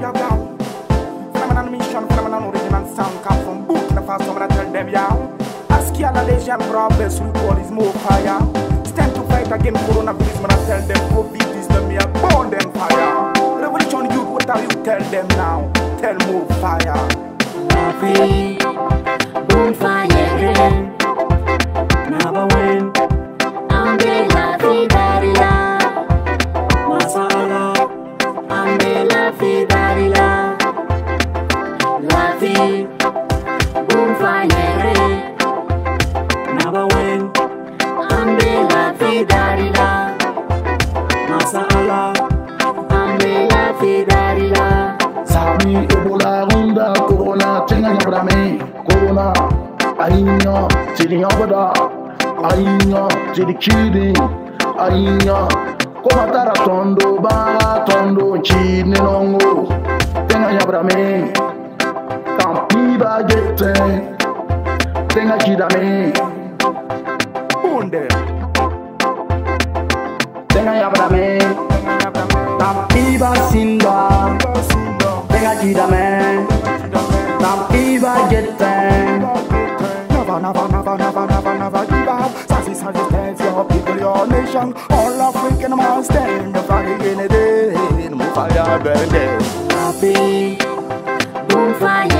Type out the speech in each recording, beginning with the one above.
yo, yo. Phenomenon mission, phenomenon original sound come from Burkina Faso, man, I tell them, yo. Ask the Jean Robles, recall is more fire. Stand to fight again, coronavirus, man, I tell them, COVID is the me, I burn them fire. Revolution youth, what are you tell them now? Tell more fire. Happy kumfanele naba wen ambela fidarila masala. Ambela fidarila sami ebola runda corona tenga nyabrame corona. Ainyo tilinyoboda ainyo tilikidi ainyo komatara tondo ba tondo chine nongo. Tenga nyabrame Bagete Tenga Kidame Burn them. Tenga Yabrame Kampi Basinda Tenga Kidame Kampi Bagete Never, never, never, never, never, never give up. Sassy, sassy, dance, your people, your nation. All African must stand the flag in the day. Move fire, burn them. Happy bonfire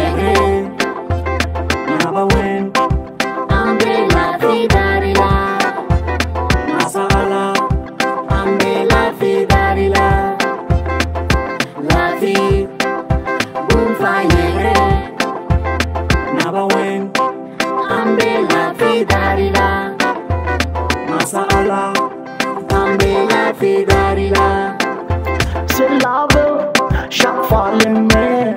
Ambe la fidarila Masala Ambe la fidarila Se lave chaque fois les mains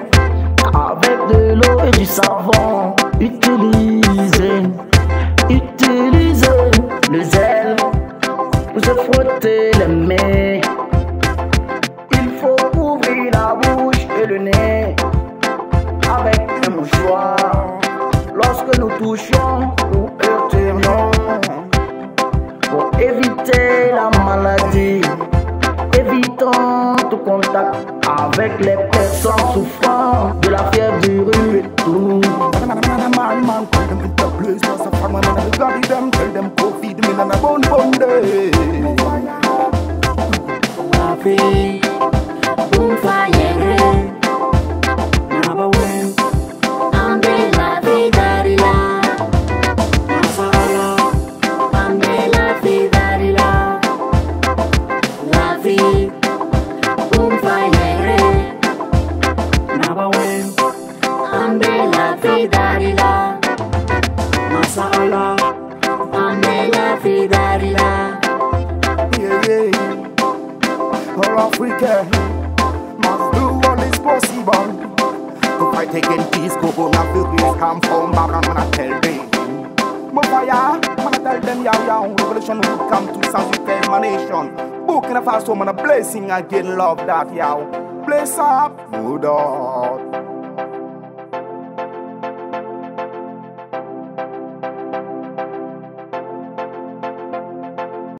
avec de l'eau et du savon. Utilisez, utilisez le zèle pour se frotter les mains. Il faut couvrir la bouche et le nez avec un mouchoir nous touchons ou heurterions pour éviter la maladie. Évitons tout contact avec les personnes souffrant de la fièvre du rhume et tout. Man, All Africa must do what is possible to fight against this coronavirus. Come from Babylon, man, I tell them. Mufaya, man, I tell them, yow, yow, revolution will come to sanctify my nation. Burkina Faso, man, a blessing again, love that, yow. Bless up, God.